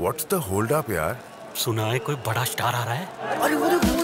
What's the hold up यार सुना है कोई बड़ा स्टार आ रहा है? अरे वो देखो